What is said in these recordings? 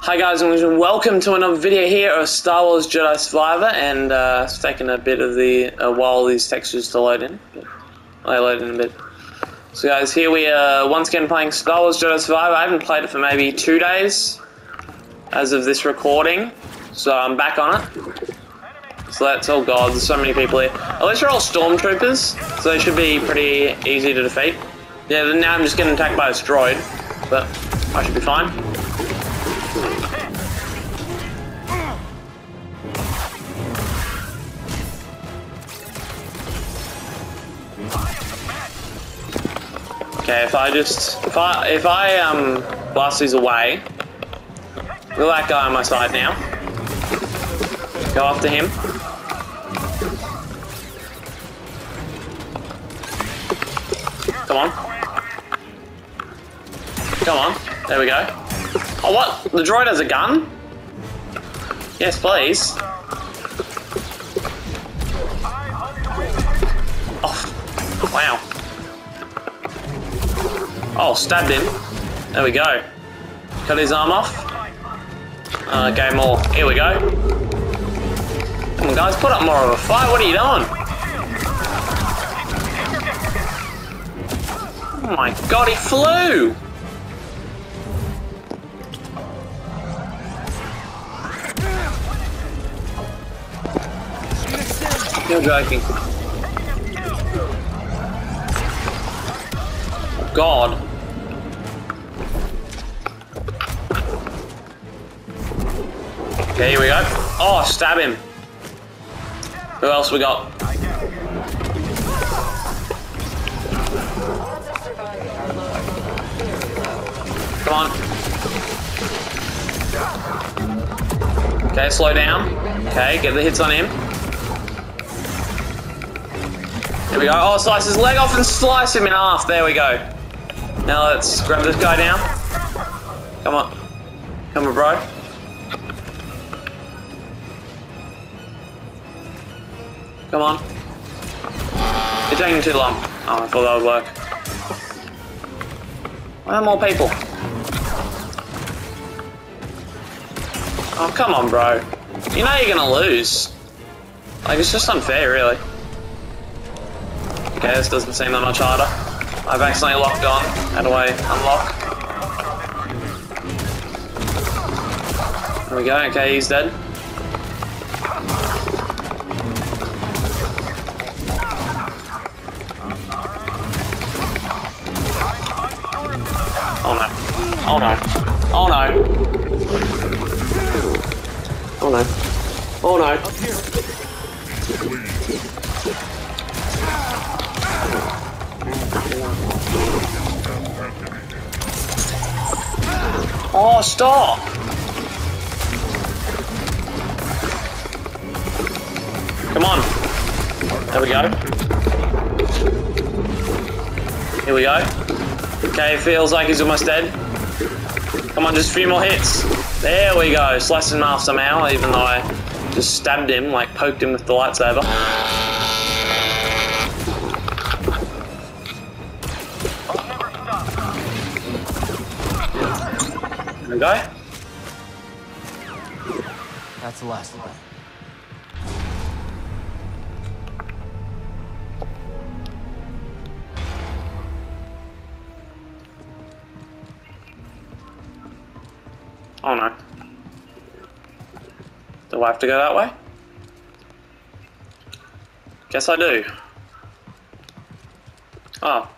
Hi guys and welcome to another video here of Star Wars Jedi Survivor and uh, it's taken a bit of the a while these textures to load in. They load in a bit. So guys, here we are once again playing Star Wars Jedi Survivor. I haven't played it for maybe two days as of this recording, so I'm back on it. So that's oh god, there's so many people here. At least they're all stormtroopers, so they should be pretty easy to defeat. Yeah, now I'm just getting attacked by a droid, but I should be fine. Okay, if I just if I if I um blast these away, look at that guy on my side now. Go after him. Come on. Come on. There we go. Oh, what? The droid has a gun? Yes, please. Oh, wow. Oh, stabbed him. There we go. Cut his arm off. Uh, okay, more. Here we go. Come on, guys, put up more of a fight. What are you doing? Oh my god, he flew! You're joking. God. Okay, here we go. Oh, stab him. Who else we got? Come on. Okay, slow down. Okay, get the hits on him. There we go. Oh, slice his leg off and slice him in half. There we go. Now let's grab this guy down. Come on. Come on, bro. Come on. You're taking too long. Oh, I thought that would work. Why are more people? Oh, come on, bro. You know you're gonna lose. Like, it's just unfair, really. Okay, this doesn't seem that much harder. I've accidentally locked on. How do I unlock? There we go. Okay, he's dead. Oh no. Oh, stop! Come on. There we go. Here we go. Okay, feels like he's almost dead. Come on, just a few more hits. There we go. Slice him off somehow, even though I just stabbed him, like poked him with the lightsaber. Go. That's the last of Do I have to go that way? Guess I do. Oh.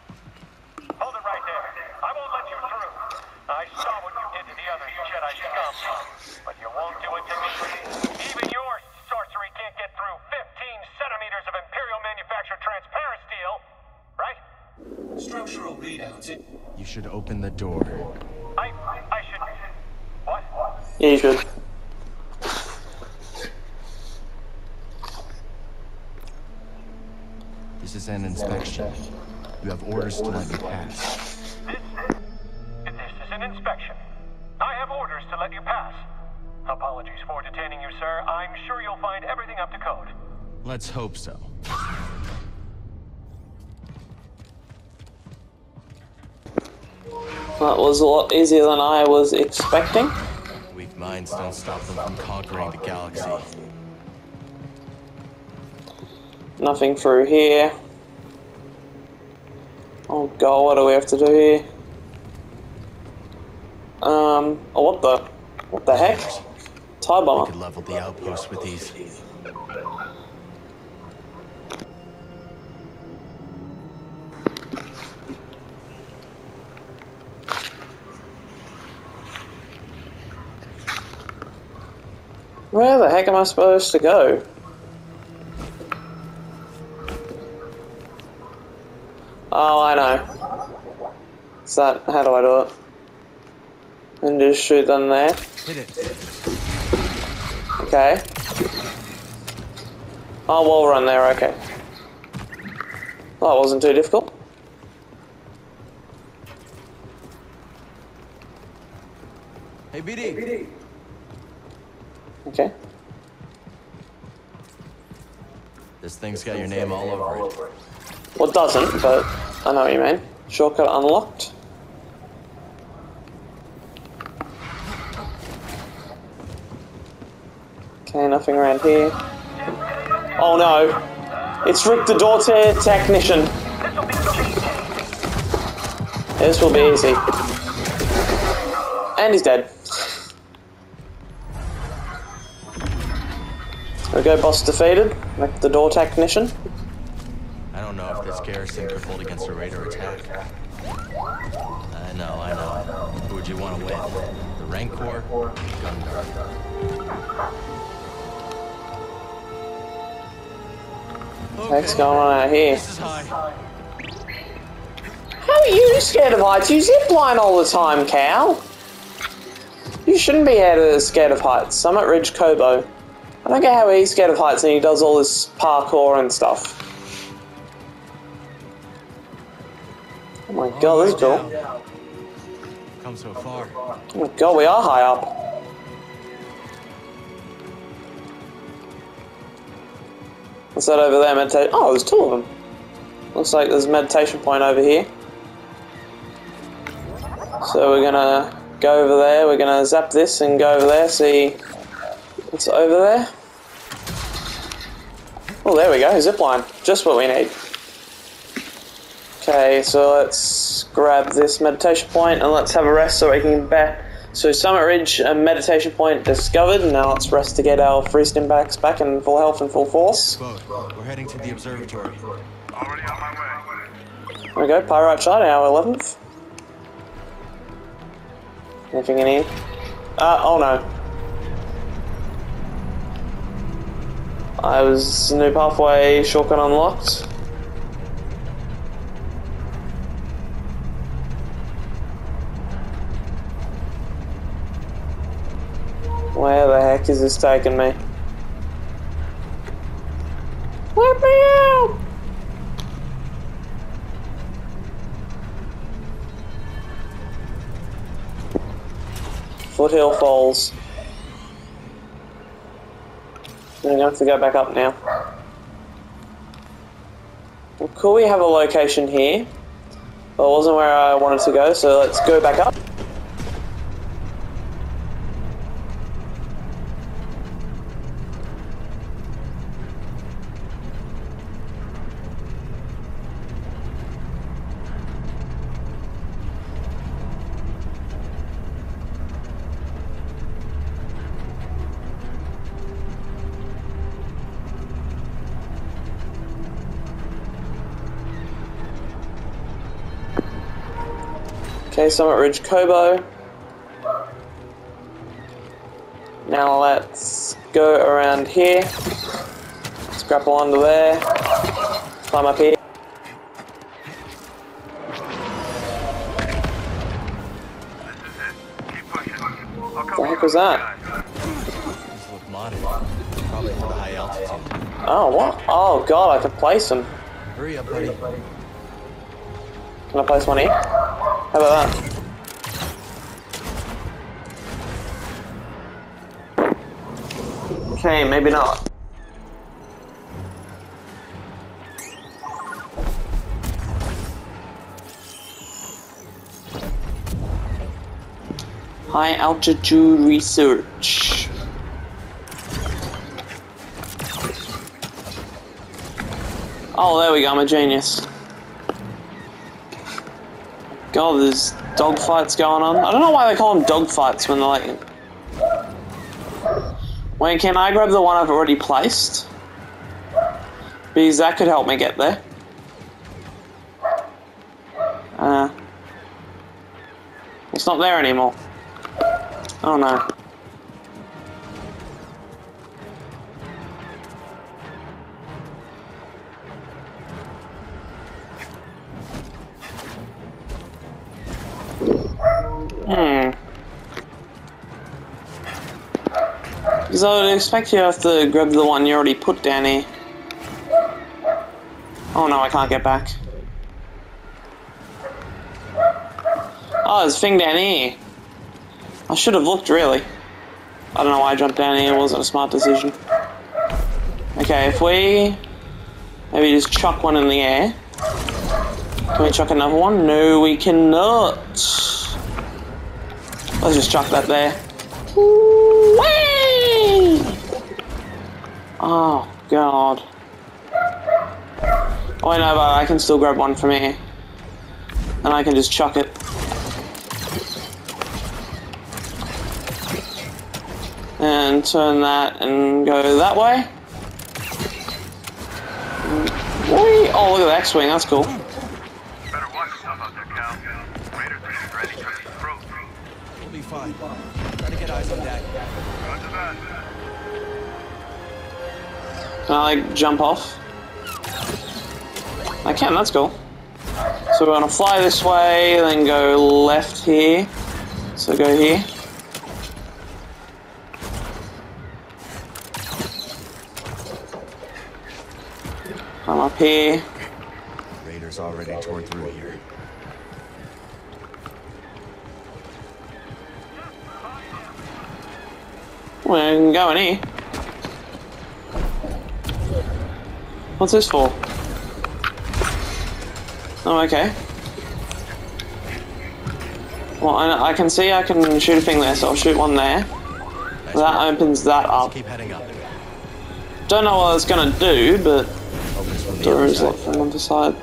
Hold it right there. I won't let you through. I saw what you did to the other Jedi scum, but you won't do it to me. Even your sorcery can't get through 15 centimeters of Imperial manufactured transparent steel, right? Structural readouts. You should open the door. I I should. What? Yeah, you should. This is an inspection. You have orders to let me pass. This this is an inspection. I have orders to let you pass. Apologies for detaining you, sir. I'm sure you'll find everything up to code. Let's hope so. That was a lot easier than I was expecting. We've Minds don't stop them from conquering the galaxy. Nothing through here. Oh god, what do we have to do here? Um, oh, what the? What the heck? TIE bomber. Could level the outpost with these. Where the heck am I supposed to go? Oh, I know. Is that, how do I do it? And just shoot them there. Hit it. Okay. Oh, wall run there, okay. That wasn't too difficult. Hey, BD. Okay. This thing's got your name all over it. Well, it doesn't, but I know what you mean. Shortcut unlocked. Okay, nothing around here. Oh no! It's Rick the door technician. This will be easy. And he's dead. We go, boss defeated. Rick the door technician. I don't know if this garrison could hold against a raider attack. I know, I know. Who would you want to win? The Rancor? Gunguard. What's going on out here? This is high. How are you scared of heights? You zip line all the time, Cal. You shouldn't be out scared of heights. Summit Ridge Koboh. I don't get how he's scared of heights and he does all this parkour and stuff. Oh my oh, god, this is cool. Come so far. Oh god, we are high up. What's that over there? Meditation. Oh, there's two of them. Looks like there's a meditation point over here. So we're gonna go over there. We're gonna zap this and go over there. See what's over there. Oh, there we go. Zipline. Just what we need. Okay, so let's grab this meditation point and let's have a rest so we can get back. So Summit Ridge a meditation point discovered. Now let's rest to get our free stim backs back in full health and full force. Bode, we're heading to the observatory. Already on my way. There we go, Priorite Shard, our 11th. Anything in here? Uh, oh no. I was new pathway, shortcut unlocked. Where the heck is this taking me? Let me out! Foothill Falls. I'm gonna have to go back up now. Well, cool, we have a location here. But it wasn't where I wanted to go, so let's go back up. Summit Ridge Koboh. Now let's go around here. Let's grapple onto there. Climb up here. Keep pushing. I'll What the heck was that? the side. These look modded. Probably for the high altitude. Oh, what? Oh god, I can place them. Hurry up, buddy. Can I place one here? How about that? Okay, maybe not. High altitude research. Oh, there we go. I'm a genius. God, there's dogfights going on. I don't know why they call them dogfights when they're like. Wait, can I grab the one I've already placed? Because that could help me get there. Uh, it's not there anymore. Oh no. Expect you have to grab the one you already put down here. Oh no, I can't get back. Oh, thing down here. I should have looked, really. I don't know why I jumped down here, it wasn't a smart decision. Okay, if we maybe just chuck one in the air. Can we chuck another one? No, we cannot. Let's just chuck that there. Oh, God. Oh, I know, but I can still grab one from here. And I can just chuck it. And turn that and go that way. Oh, look at the X-Wing, that's cool. Can I like jump off? I can, that's cool. So we're gonna fly this way, then go left here. So go here. Come up here. Raiders already tore through here. We're going in here. What's this for? Oh, okay. Well, I, I can see I can shoot a thing there, so I'll shoot one there. That opens that up. keep heading up. Don't know what it's gonna do, but there is from the door other is from the side.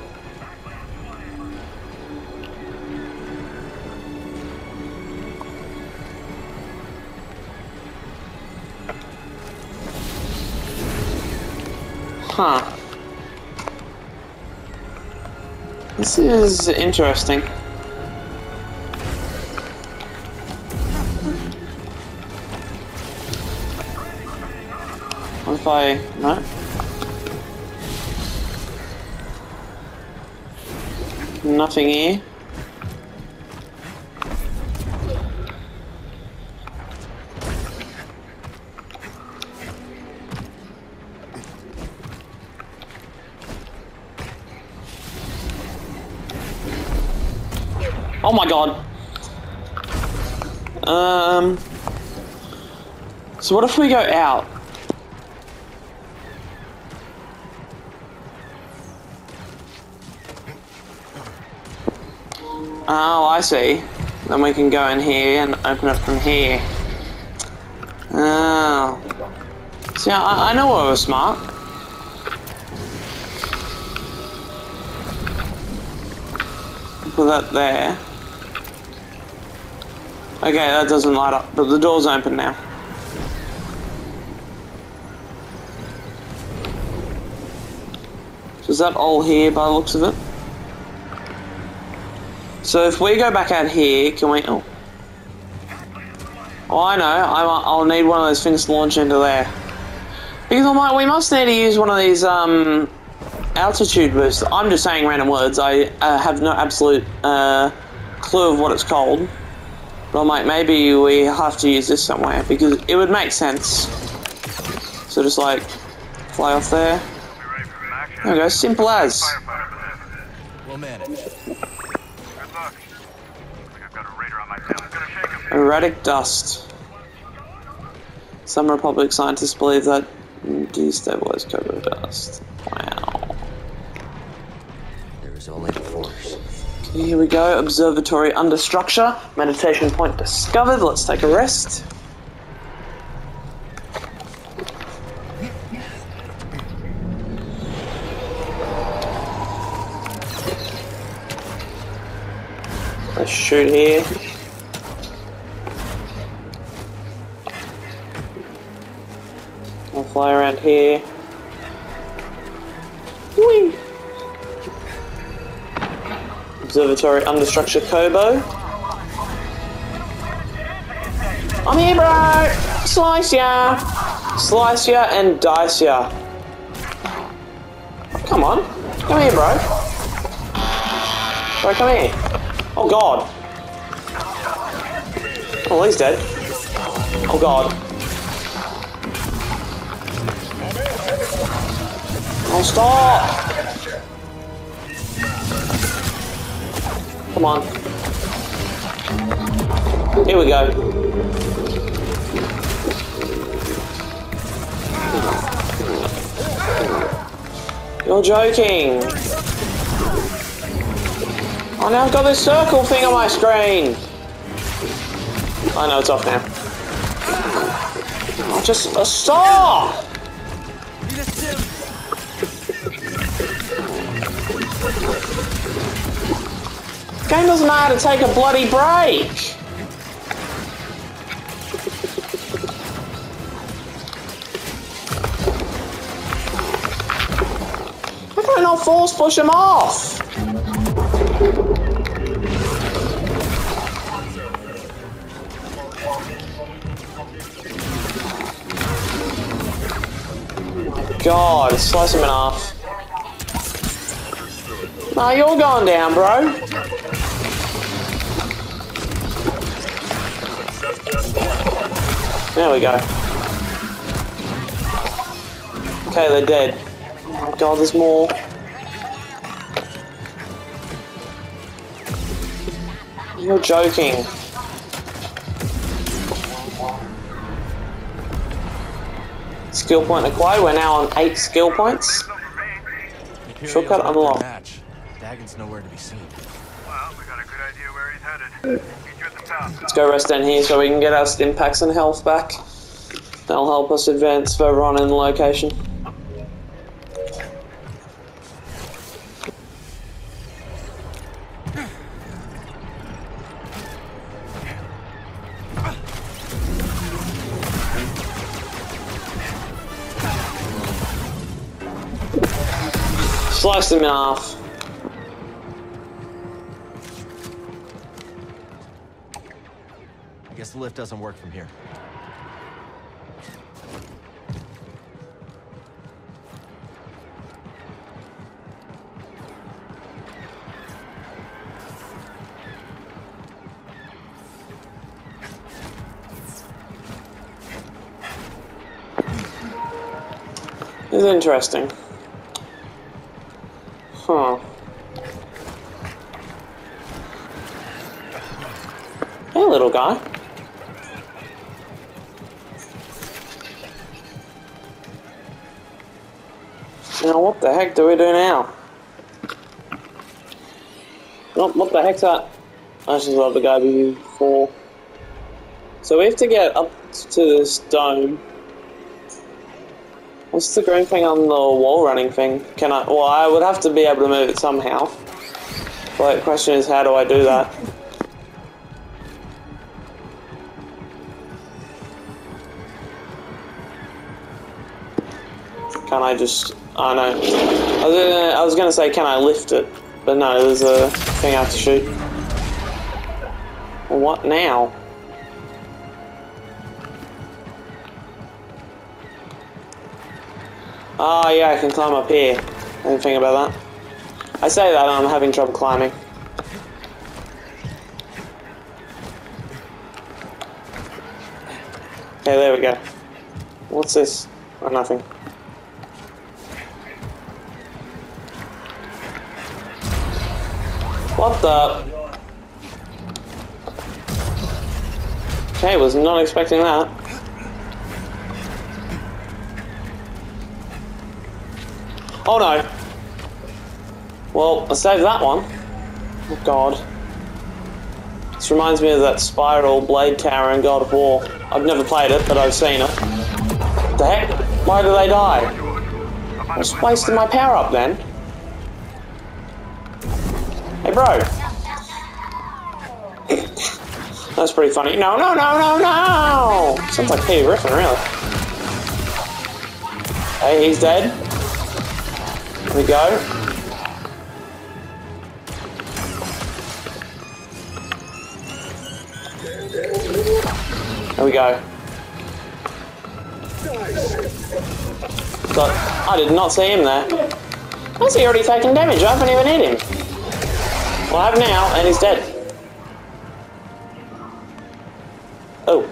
Huh. This is interesting. What if I... no? Nothing here. God. Um. So what if we go out? Oh, I see. Then we can go in here and open it from here. Oh. See, I, I know I was smart. Put that there. Okay, that doesn't light up, but the door's open now. So is that all here by the looks of it? So if we go back out here, can we... Oh, oh I know. I'm, I'll need one of those things to launch into there. Because I'm we must need to use one of these um, altitude boosts. I'm just saying random words. I uh, have no absolute uh, clue of what it's called. But I'm maybe we have to use this somewhere because it would make sense. So just like fly off there. Be ready for some action. There we go. Simple as. Firefighter for this. We'll manage. Good luck. I've got a raider on my tail. I'm gonna shake him. Erratic dust. Some Republic scientists believe that mm, destabilized Koboh dust. Wow. Here we go. Observatory under structure. Meditation point discovered. Let's take a rest. Let's shoot here. I'll fly around here. Whee! Observatory Understructure Koboh. I'm here, bro! Slice ya! Slice ya and dice ya. Come on. Come here, bro. Bro, come here. Oh, God. Oh, he's dead. Oh, God. Oh, stop! Come on. Here we go. You're joking. Oh, now I've got this circle thing on my screen. I know it's off now. Oh, just a stop! Game doesn't know how to take a bloody break. Why can I not force push him off? God, slice him in half. No, you're going down, bro. There we go. Okay, they're dead. Oh god, there's more. You're joking. Skill point acquired. We're now on eight skill points. Shortcut are up to unlocked. Match. Dagan's nowhere to be seen. Well, we got a good idea where he's headed. Uh, Let's go rest down here so we can get our stim packs and health back. That'll help us advance further on in the location. Slice them in half. Lift doesn't work from here. It's interesting. Do we do now? Oh, what the heck's that? I just love the guy before. So we have to get up to this dome. What's the green thing on the wall running thing? Can I? Well, I would have to be able to move it somehow. But the question is, how do I do that? Can I just? I know. I was, gonna, I was gonna say, can I lift it? But no, there's a thing I have to shoot. What now? Oh yeah, I can climb up here. I didn't think about that. I say that I'm having trouble climbing. Okay, there we go. What's this? Oh, nothing. What the? Okay, was not expecting that. Oh no. Well, I saved that one. Oh god. This reminds me of that spiral blade tower in God of War. I've never played it, but I've seen it. The heck? Why do they die? I was wasting my power up then. Hey bro. That's pretty funny. No, no, no, no, no! Sounds like Peter Griffin, really. Hey, he's dead. There we go. There we go. But I did not see him there. How's he already taking damage? I haven't even hit him. Have now, and he's dead. Oh.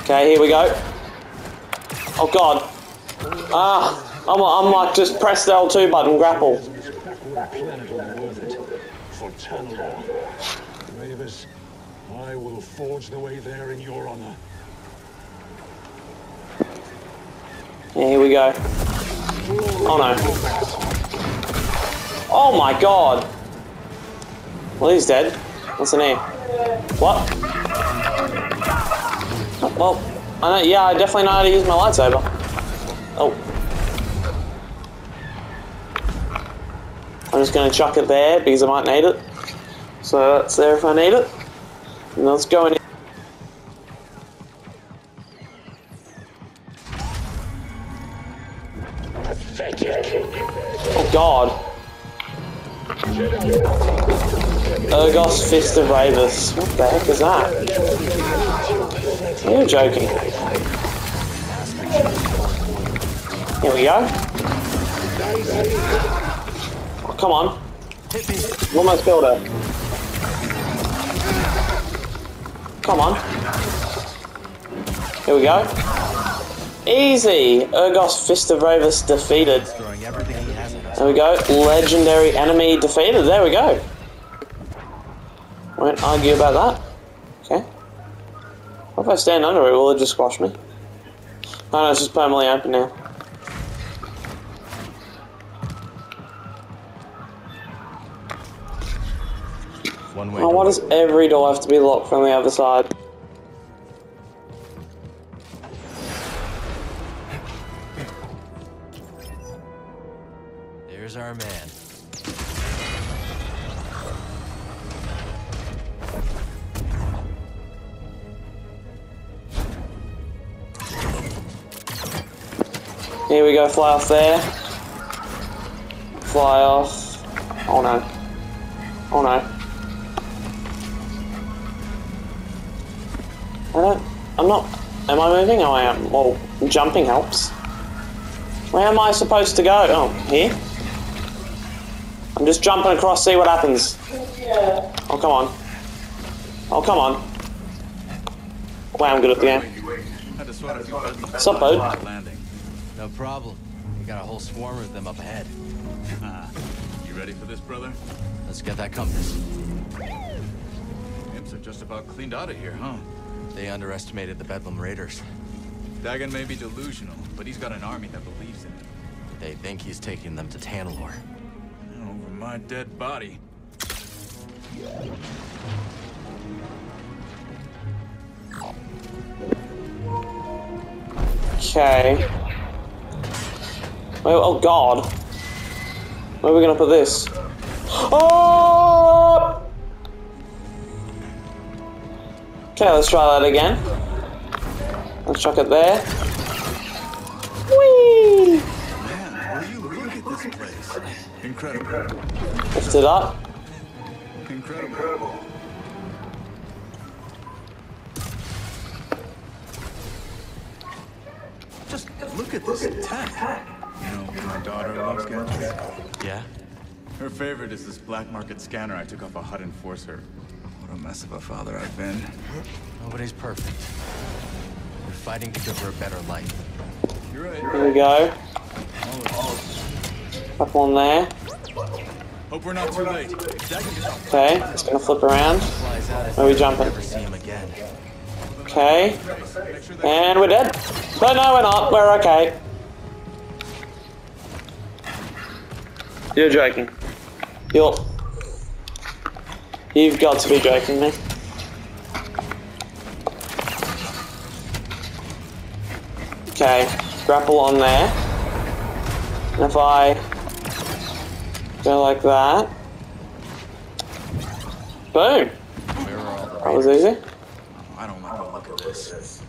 Okay, here we go. Oh god. Ah, I'm, I'm like just press the L2 button, grapple. I will forge the way there in your honor. Yeah, here we go. Oh no. Oh my god. Well, he's dead. What's the name? What? Well, I know, yeah, I definitely know how to use my lightsaber. Oh. I'm just gonna chuck it there because I might need it. So that's there if I need it. Let's go in. Oh god. Ergos Fist of Ravus. What the heck is that? You're joking. Here we go. Oh, come on. Almost killed her. Come on. Here we go. Easy! Ergos Fist of Ravus defeated. There we go. Legendary enemy defeated. There we go. Won't argue about that. Okay. What if I stand under it? Will it just squash me? Oh no, it's just permanently open now. One way. Oh, why does every door have to be locked from the other side? There's our man. Here we go, fly off there. Fly off. Oh no. Oh no. I don't. I'm not. Am I moving? Oh, I am. Well, jumping helps. Where am I supposed to go? Oh, here? I'm just jumping across, see what happens. Oh, come on. Oh, come on. Wow, I'm good at the game. Had to swat a few What's up, bud? landing. No problem. We got a whole swarm of them up ahead. Ah, you ready for this, brother? Let's get that compass. Imps are just about cleaned out of here, huh? They underestimated the Bedlam Raiders. Dagan may be delusional, but he's got an army that believes in him. They think he's taking them to Tanalor. Over my dead body. Okay. Wait, oh god. Where are we gonna put this? Oh! Okay, let's try that again. Let's chuck it there. Whee! Man, will you look at this place? Incredible. Lift it up. Incredible. Just look at this tent. You know, my daughter loves gadgets. Yeah? Her favorite is this black market scanner I took off a Hutt enforcer. What a mess of a father I've been. Nobody's perfect. We're fighting to give her a better life. You're right. Here we go. Up on there. Hope we're not too late. Dagan gets off. Okay, it's gonna flip around. Flies out if Where are we we jumping? Never see him again. Okay, Make sure that and we're dead. But no, we're not. We're okay. You're joking. You're. You've got to be joking me. Okay, grapple on there. And if I go like that, boom. That was easy. I don't like the look of this.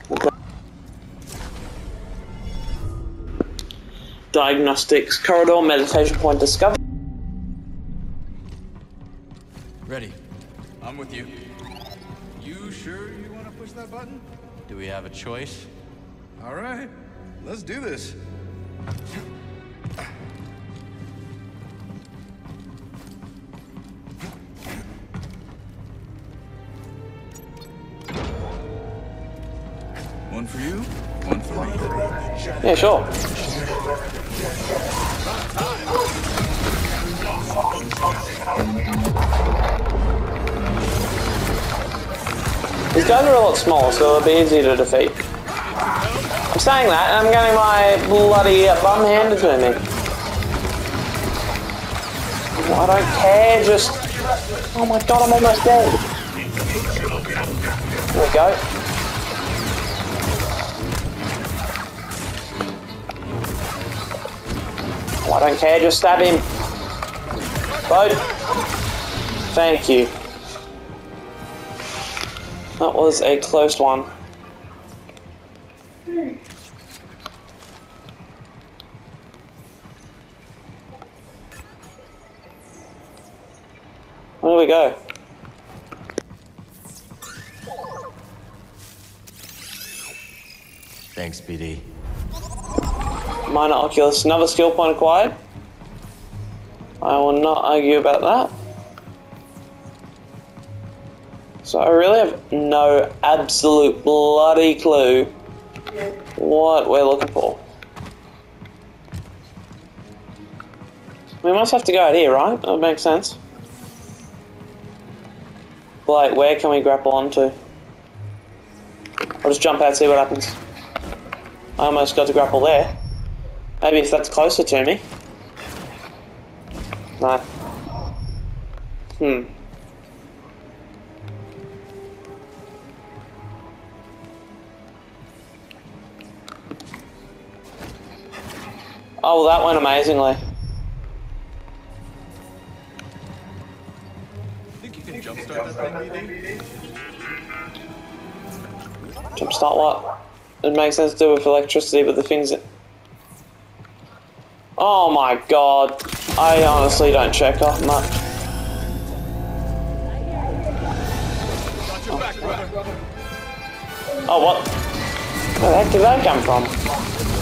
Diagnostics corridor meditation point discovered. I'm with you. You sure you want to push that button? Do we have a choice? All right, let's do this. One for you, one for me. Yeah, sure. These guys are a lot smaller, so they'll be easy to defeat. I'm saying that, and I'm getting my bloody uh, bum handed to me. I don't care, just... Oh my god, I'm almost dead. There we go. Oh, I don't care, just stab him. Bode. Thank you. That was a close one. Where do we go? Thanks, BD. Minor Oculus, another skill point acquired. I will not argue about that. I really have no absolute bloody clue what we're looking for. We must have to go out here, right? That makes sense. Like, where can we grapple onto? I'll just jump out and see what happens. I almost got to grapple there. Maybe if that's closer to me. No. Hmm. Oh, well, that went amazingly. Think you can jumpstart that thing, Jumpstart what? It makes sense to do with electricity, but the things that. Oh my god. I honestly don't check off much. Back. Oh, what? Where the heck did that come from?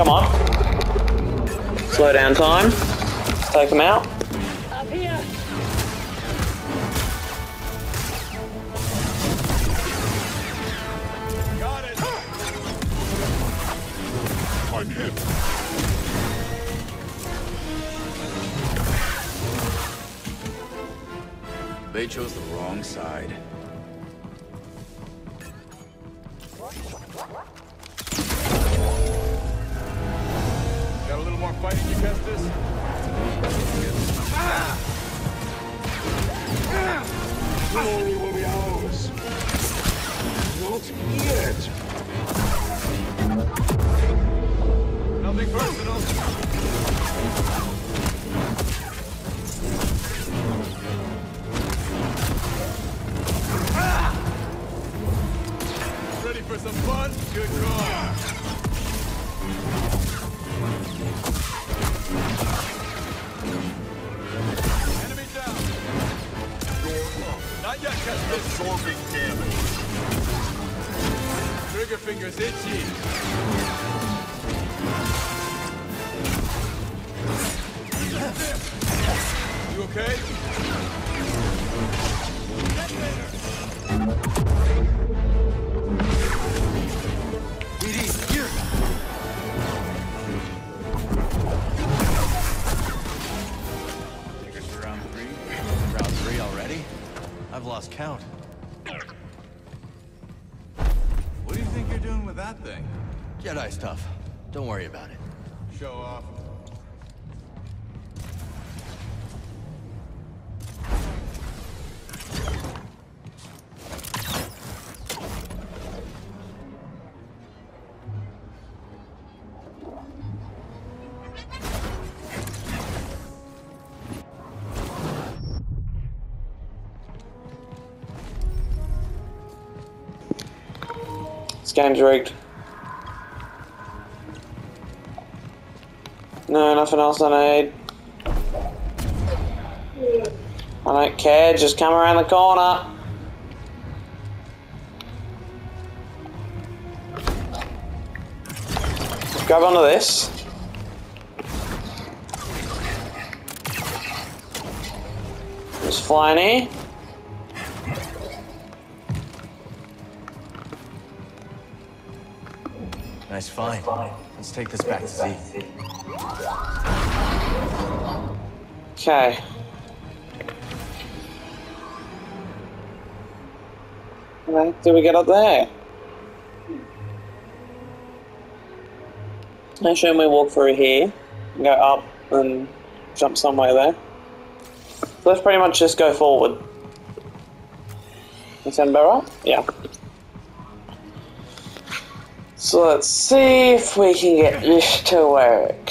Come on. Slow down time. Take him out. Got it. I'm hit. They chose the wrong side. I've lost count. What do you think you're doing with that thing? Jedi stuff. Don't worry about it. Show off. Game's rigged. No, nothing else I need. I don't care, just come around the corner. Grab onto this. Just fly in here. Find. Let's take this back to Z. Okay. How do we get up there? I assume we walk through here, go up, and jump somewhere there. So let's pretty much just go forward. That sound about? Yeah. So let's see if we can get this to work.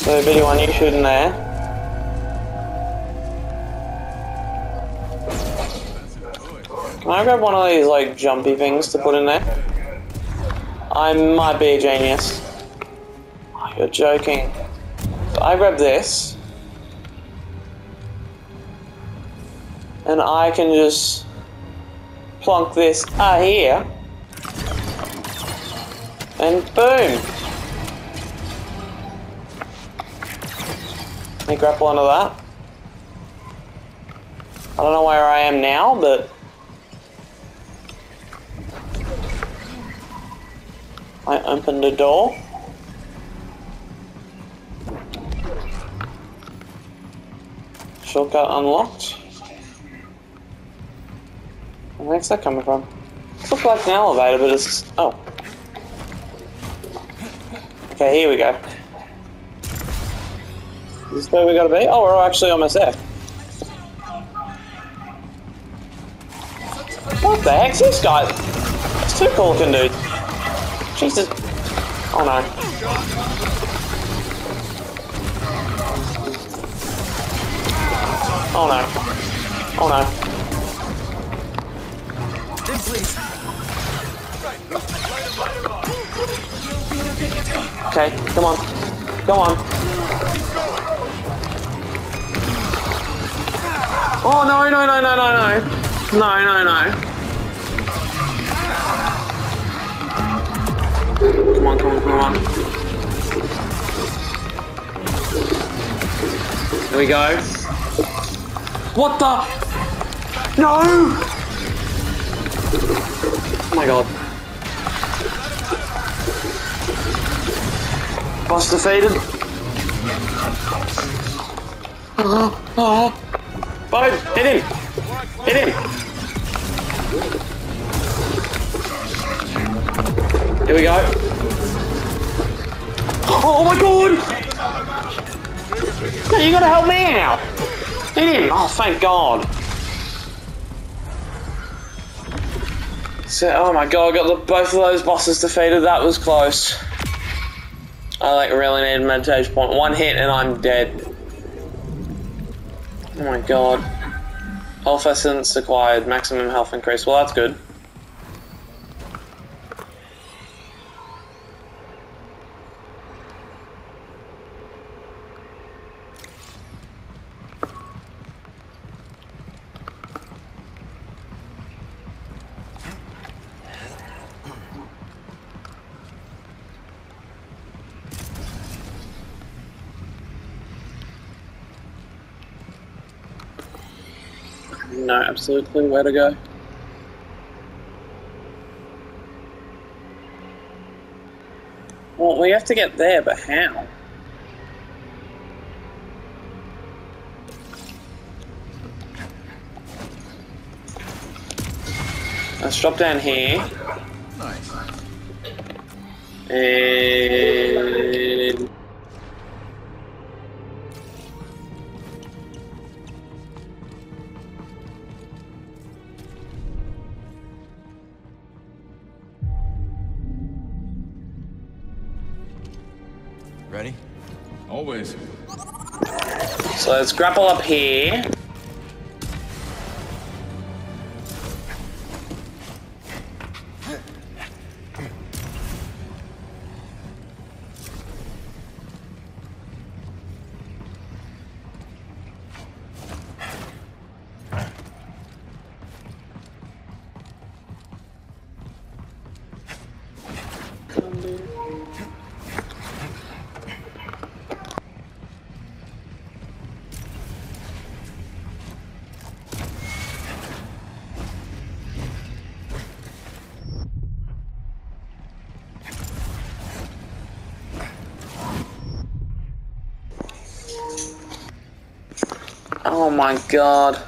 So video one you shooting there. Can I grab one of these like jumpy things to put in there? I might be a genius. Oh, you're joking. So I grab this. And I can just plonk this ah here. And boom. Let me grapple onto that. I don't know where I am now, but I opened the door. Shortcut unlocked. Where's that coming from? Looks like an elevator, but it's oh. Okay, here we go. Is this where we gotta be? Oh, we're actually almost there. What the heck's this guy? It's too cool looking dude. Jesus. Oh no. Oh no. Oh no. Okay, come on. Go on. Oh no no no no no no. No no no. Come on, come on, come on. There we go. What the? No! Oh my god. Buster defeated. Oh, oh. Bob, hit him! Hit him! Here we go. Oh my god! No, you gotta help me out! Hit him! Oh, thank god. So, oh my god, I got the, both of those bosses defeated. That was close. I like really need a meditation point. One hit and I'm dead. Oh my god. Health essence acquired, maximum health increase. Well, that's good. no absolute clue where to go. Well, we have to get there, but how? Let's drop down here. Nice. And... so let's grapple up here. Oh my god.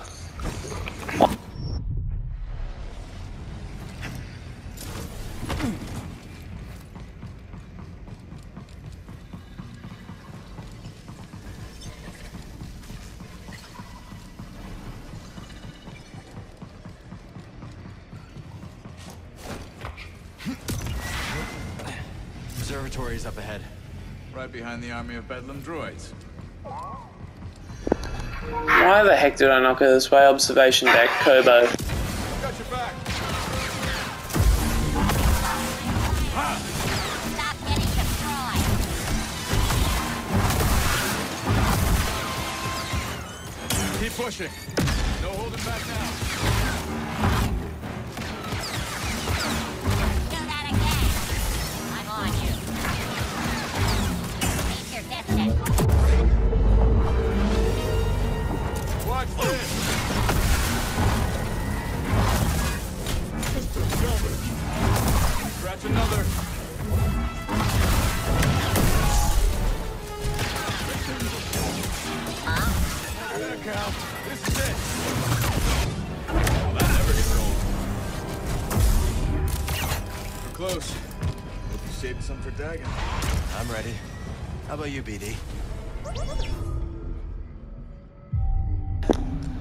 Observatory is up ahead. Right behind the army of Bedlam droids. Why the heck did I not go this way? Observation deck, Koboh. Close. Hope you saved some for Dagan. I'm ready. How about you, BD?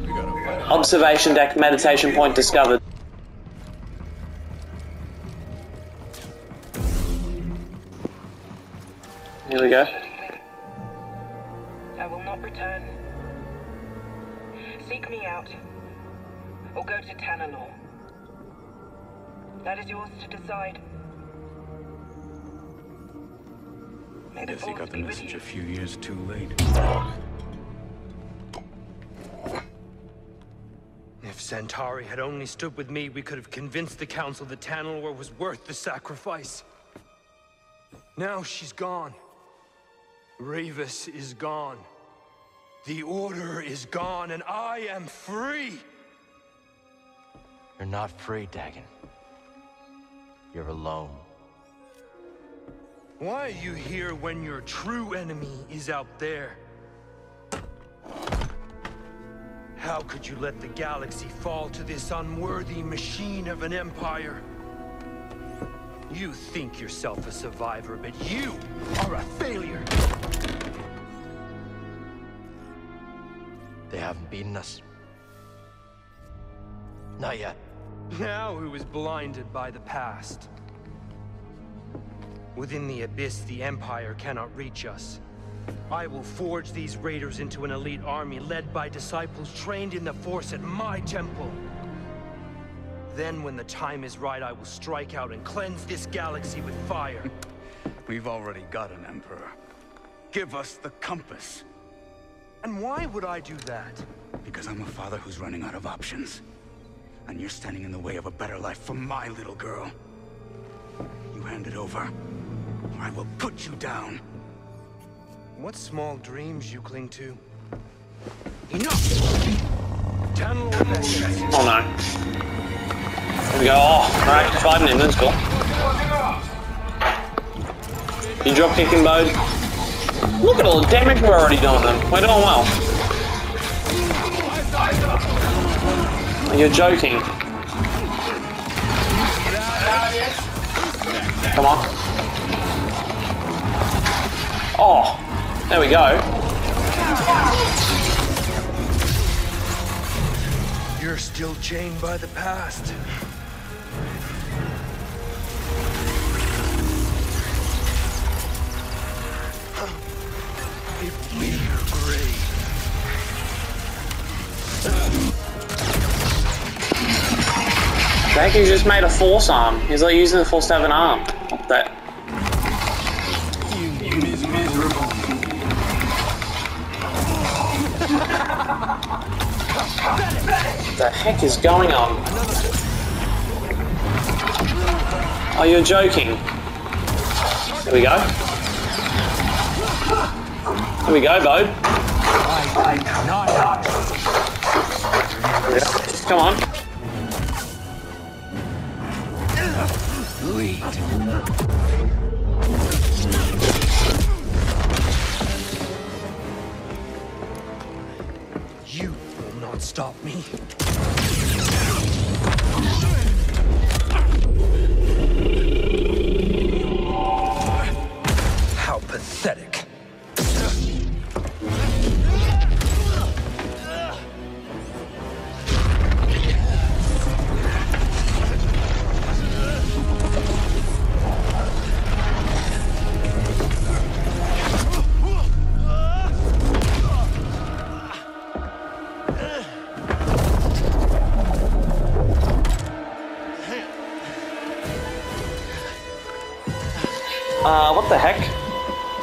We gotta fight it. Observation deck, meditation point discovered. Here we go. That is yours to decide. May the Guess he got the message a few years too late. If Santari had only stood with me, we could have convinced the Council that Tanalor was worth the sacrifice. Now she's gone. Rayvis is gone. The Order is gone, and I am free! You're not free, Dagan. You're alone. Why are you here when your true enemy is out there? How could you let the galaxy fall to this unworthy machine of an empire? You think yourself a survivor, but you are a failure! They haven't beaten us. Not yet. Now who is blinded by the past? Within the Abyss, the Empire cannot reach us. I will forge these raiders into an elite army led by disciples trained in the Force at my temple. Then, when the time is right, I will strike out and cleanse this galaxy with fire. We've already got an emperor. Give us the compass. and why would I do that? Because I'm a father who's running out of options. And you're standing in the way of a better life for my little girl. You hand it over, or I will put you down. What small dreams you cling to? Enough! Tanalor beckons. Oh no. Here we go. Oh, alright, fighting him, that's cool. You drop kicking mode. Look at all the damage we're already doing them. We're doing well. You're joking. Come on. Oh, there we go. You're still chained by the past. He just made a force arm. He's like using the force to have an arm. That. What the? heck is going on? Are you joking? There we go. There we go, Bo. Come on.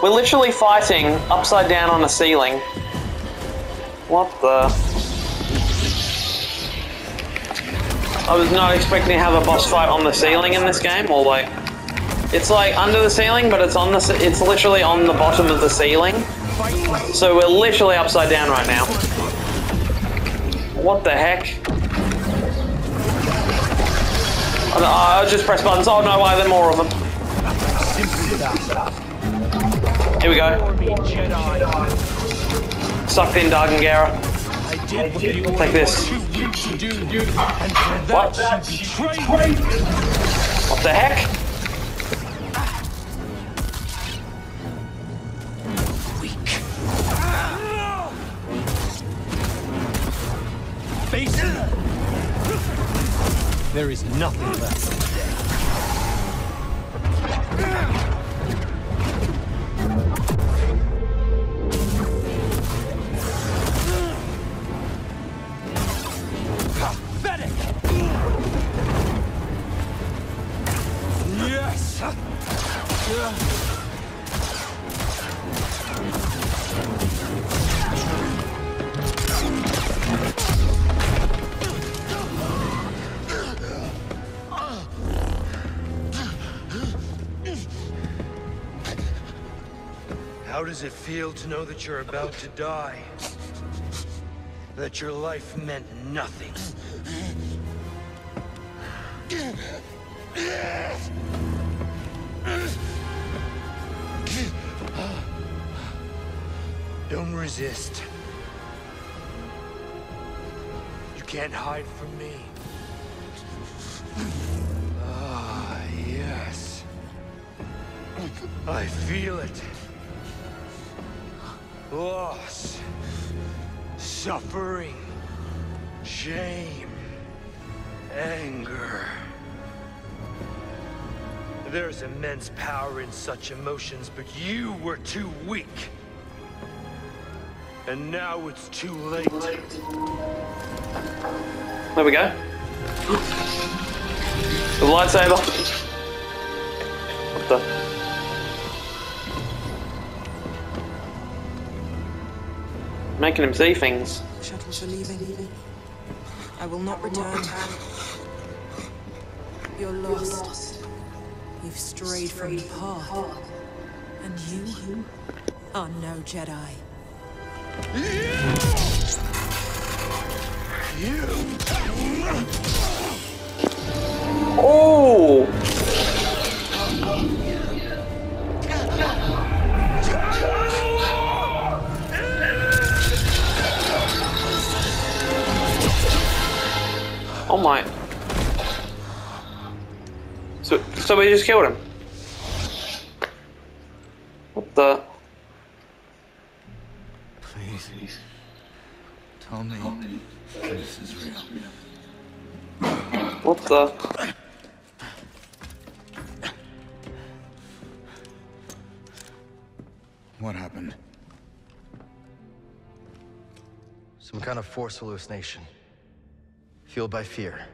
We're literally fighting upside down on a ceiling. What the? I was not expecting to have a boss fight on the ceiling in this game, or like, it's like under the ceiling, but it's on the, it's literally on the bottom of the ceiling. So we're literally upside down right now. What the heck? No, I just press buttons. Oh no, why are there more of them? Here we go. Sucked in what you Take this. What? What the heck? Weak. There is nothing left. Feel to know that you're about to die? That your life meant nothing? Don't resist. You can't hide from me. Ah, yes. I feel it. Loss. Suffering. Shame. Anger. There's immense power in such emotions, but you were too weak. And now it's too late. There we go. The lightsaber. What the? Making him see things. Shuttles are leaving. I will not return. You're lost. You've strayed from the path. And you who are no Jedi. Oh! Oh my. So, so we just killed him. What the? Please. Tell me this is real. What the? What happened? Some kind of force hallucination. Fueled by fear.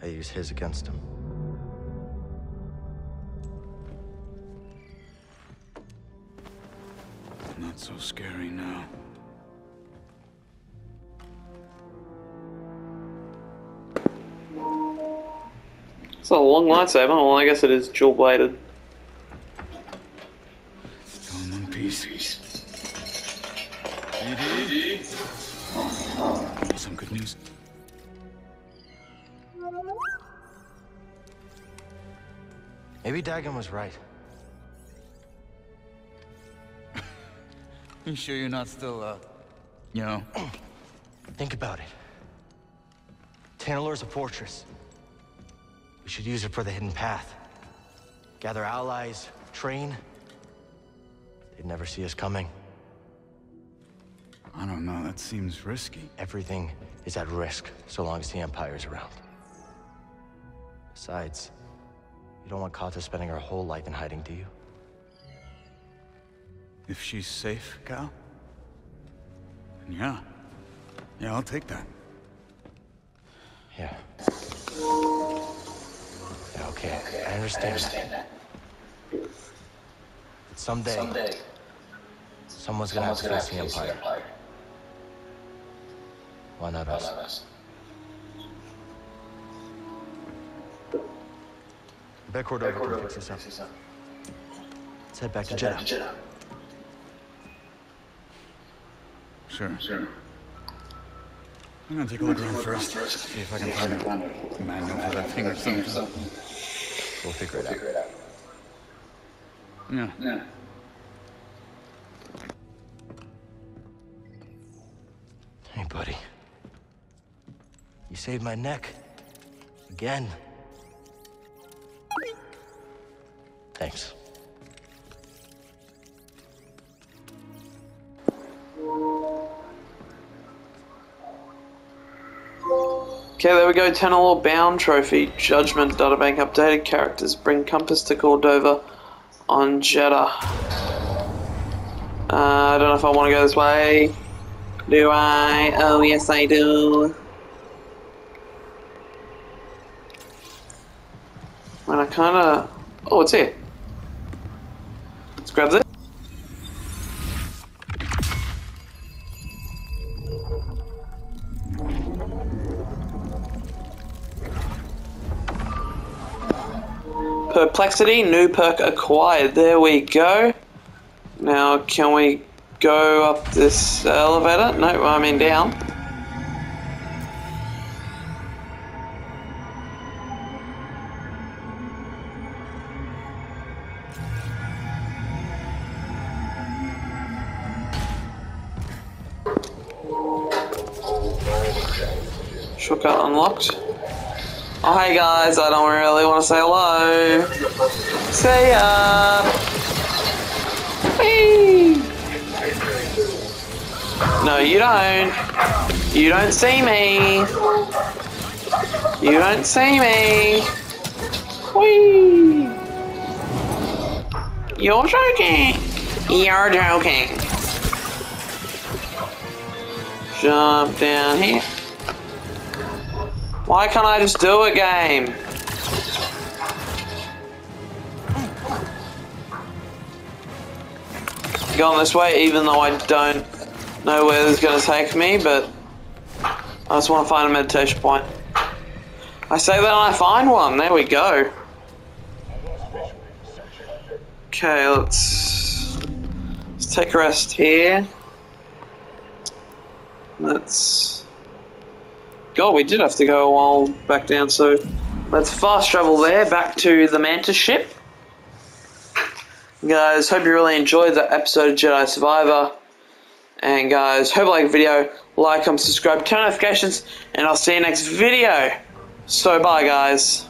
I use his against him. Not so scary now. It's a long lightsaber. Well, I guess it is dual bladed. Maybe Dagan was right. You sure you're not still, uh, you know? Think about it. Tanalor's a fortress. We should use it for the hidden path. Gather allies, train. They'd never see us coming. I don't know, that seems risky. Everything is at risk so long as the Empire's around. Besides, don't want Kata spending her whole life in hiding, do you? If she's safe, Cal? Then yeah. Yeah, I'll take that. Yeah. Yeah, okay. I understand. But someday, someone's gonna have to face the Empire. Why not us? Bet Cordova can fix this up. Let's head back to Jedha. Sure. Sure. I'm gonna take a look around first. See if I can find a manual for that thing or something. We'll figure it out. Yeah. Yeah. Hey, buddy. You saved my neck. Again. Thanks. Okay, there we go. Tenor Bound Trophy. Judgment Databank updated. Characters bring Compass to Cordova on Jedha. Uh, I don't know if I want to go this way. Do I? Oh, yes, I do. And I kind of. Oh, it's here. Let's grab this. Perplexity, new perk acquired. There we go. Now, can we go up this elevator? No, I mean down. Shortcut unlocked. Oh, hey guys, I don't really want to say hello. See ya. Uh, whee! No, you don't. You don't see me. You don't see me. Whee! You're joking. You're joking. Jump down here. Why can't I just do a game? Going this way, even though I don't know where this is going to take me, but I just want to find a meditation point. I say that and I find one. There we go. Okay, let's, let's take a rest here. Let's. God, we did have to go a while back down, so let's fast travel there back to the Mantis ship. Guys, hope you really enjoyed the episode of Jedi Survivor. And guys, hope you like the video, like, comment, subscribe, turn notifications, and I'll see you next video. So bye guys.